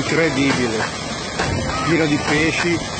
incredibile. Pieno di pesci